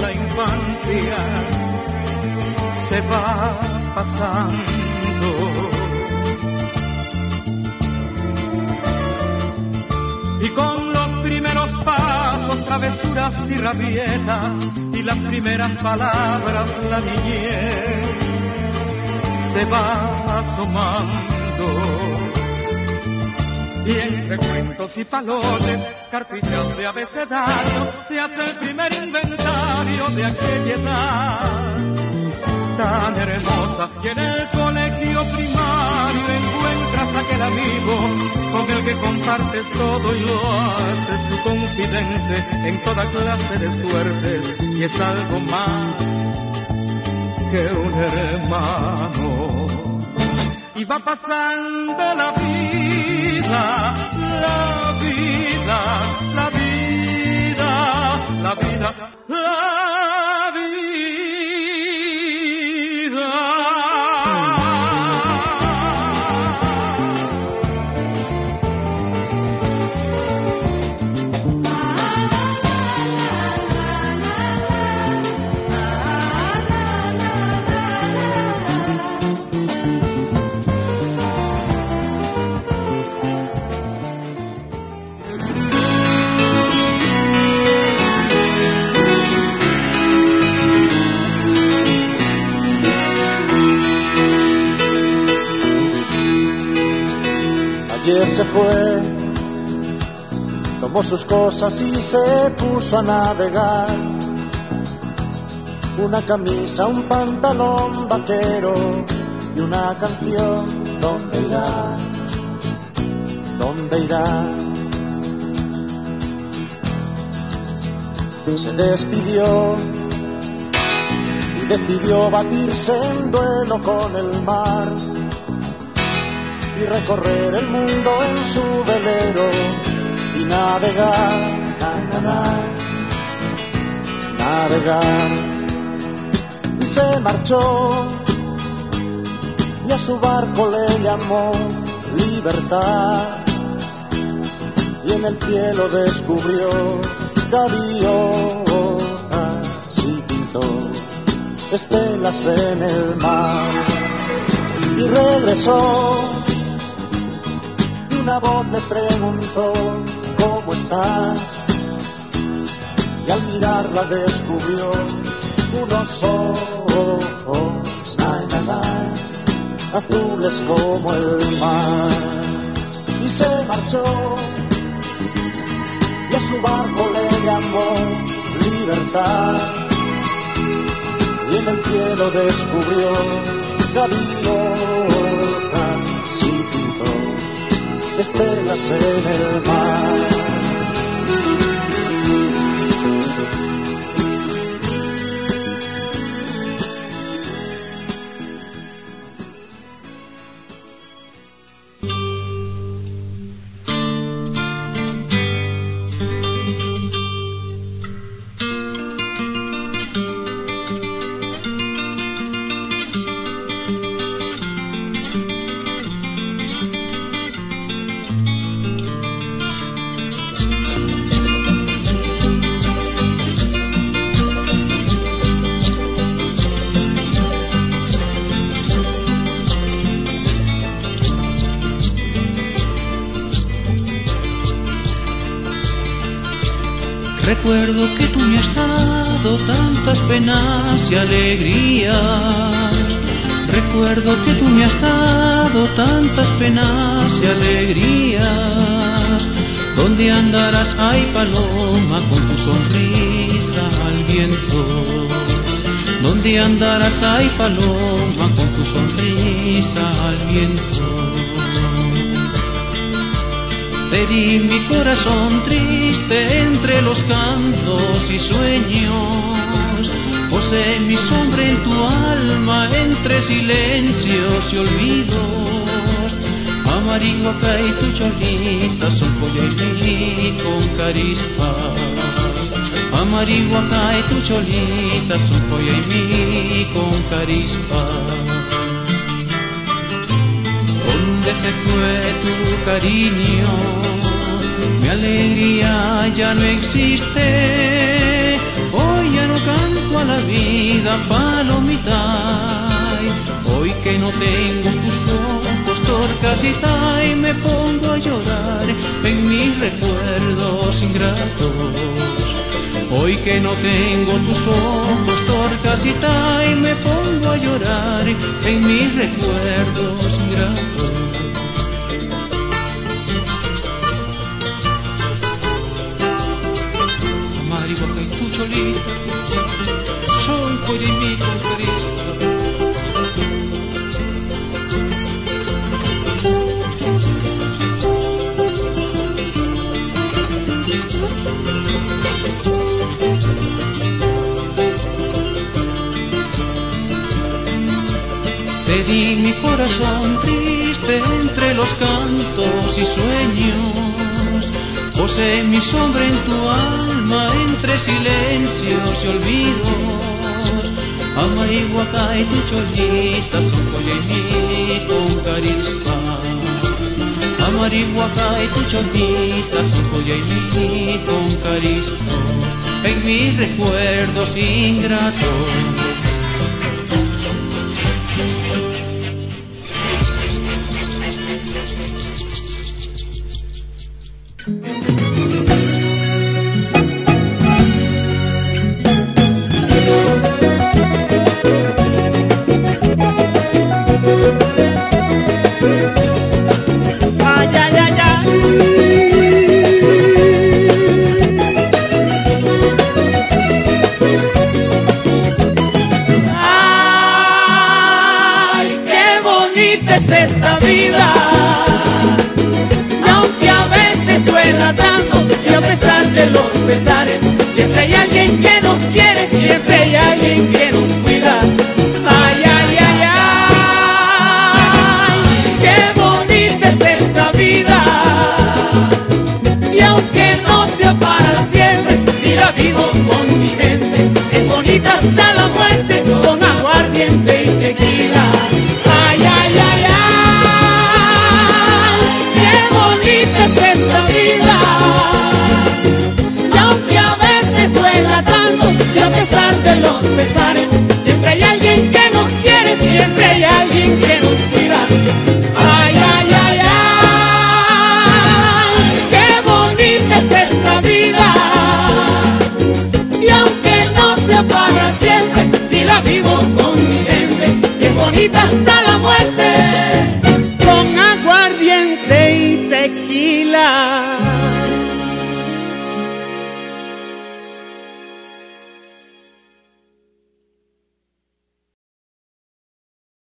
la infancia se va pasando. Y con los primeros pasos, travesuras y rabietas, y las primeras palabras, la niñez se va asomando y entre cuentos y palotes, cartillas de abecedario, se hace el primer inventario de aquella edad tan hermosa. Y en el colegio primario encuentras aquel amigo con el que compartes todo y lo haces tu confidente en toda clase de suertes y es algo más que un hermano. Y va pasando la vida, Se fue, tomó sus cosas y se puso a navegar. Una camisa, un pantalón vaquero y una canción. ¿Dónde irá? ¿Dónde irá? Se despidió y decidió batirse en duelo con el mar y recorrer el mundo en su velero y navegar, na, na, na, navegar. Y se marchó. Y a su barco le llamó libertad. Y en el cielo descubrió gaviotas y pintó estelas en el mar. Y regresó una voz le preguntó, ¿cómo estás? Y al mirarla descubrió unos ojos, ay, ay, azules como el mar. Y se marchó y a su barco le llamó libertad. Y en el cielo descubrió gaviotas estelas en el mar. Recuerdo que tú me has dado tantas penas y alegrías. Recuerdo que tú me has dado tantas penas y alegrías. ¿Dónde andarás, ay paloma, con tu sonrisa al viento? ¿Dónde andarás, ay paloma, con tu sonrisa al viento? Te di mi corazón triste entre los cantos y sueños. Posee mi sombra en tu alma entre silencios y olvidos. Amariguaca y tu cholita son mí con carispa. Amariguaca y tu cholita son mí con carispa. ¿Dónde se fue tu cariño? Mi alegría ya no existe. Hoy ya no canto a la vida palomita. no tengo tus ojos torcas y me pongo a llorar en mis recuerdos ingratos. Hoy que no tengo tus ojos torcas y me pongo a llorar en mis recuerdos ingratos. Amar igual que tú solita, soy por mi Cristo. Te di mi corazón triste entre los cantos y sueños. Posé mi sombra en tu alma entre silencios y olvidos. Amarihuacá y tu cholita son mí con carisma. Amarihuacá y tu cholita son mí con carisma. En mis recuerdos ingratos. Vida. Aunque a veces duela tanto y a pesar de los pesares, bonita hasta la muerte.